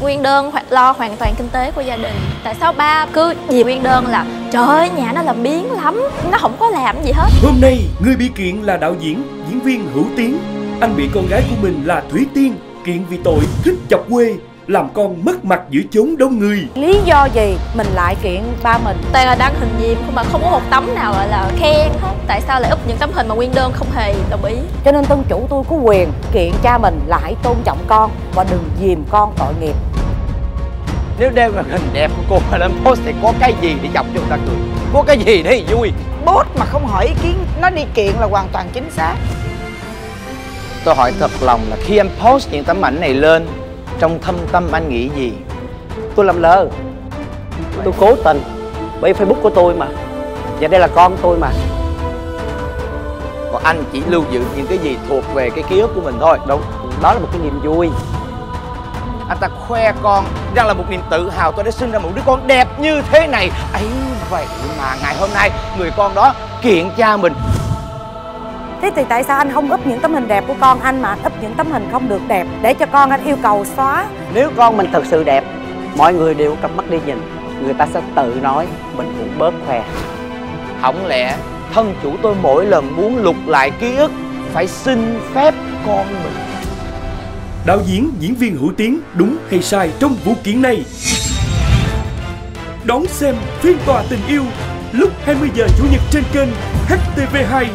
nguyên đơn hoặc lo hoàn toàn kinh tế của gia đình. Tại sao ba cứ gì nguyên đơn là trời ơi nhà nó làm biến lắm nó không có làm gì hết. Hôm nay, người bị kiện là đạo diễn, diễn viên Hữu Tiến. Anh bị con gái của mình là Thúy Tiên kiện vì tội thích chọc quê, làm con mất mặt giữa chốn đông người. Lý do gì mình lại kiện ba mình? toàn là đăng hình không mà không có một tấm nào gọi là khen hết tại sao lại up những tấm hình mà nguyên đơn không hề đồng ý Cho nên tân chủ tôi có quyền kiện cha mình là hãy tôn trọng con và đừng dìm con tội nghiệp. Nếu đeo màn hình đẹp của cô mà lên post thì có cái gì để chọc cho người ta cười Có cái gì để vui Boss mà không hỏi ý kiến nó đi kiện là hoàn toàn chính xác Tôi hỏi thật lòng là khi anh post những tấm ảnh này lên Trong thâm tâm anh nghĩ gì? Tôi làm lơ tôi cố tình bởi facebook của tôi mà. Và đây là con tôi mà. Còn anh chỉ lưu giữ những cái gì thuộc về cái ký ức của mình thôi đúng. Đó là một cái niềm vui. Anh ta khoe con rằng là một niềm tự hào tôi đã sinh ra một đứa con đẹp như thế này. Ấy vậy mà ngày hôm nay người con đó kiện cha mình Thế thì tại sao anh không up những tấm hình đẹp của con anh mà anh up những tấm hình không được đẹp? Để cho con anh yêu cầu xóa? nếu con mình thật sự đẹp mọi người đều cặp mắt đi nhìn. Người ta sẽ tự nói mình cũng bớt khoe. Không lẽ thân chủ tôi mỗi lần muốn lục lại ký ức Phải xin phép con mình? Đạo diễn, diễn viên Hữu Tiến đúng hay sai trong vụ kiện này? Đón xem phiên tòa tình yêu lúc 20 giờ Chủ nhật trên kênh HTV2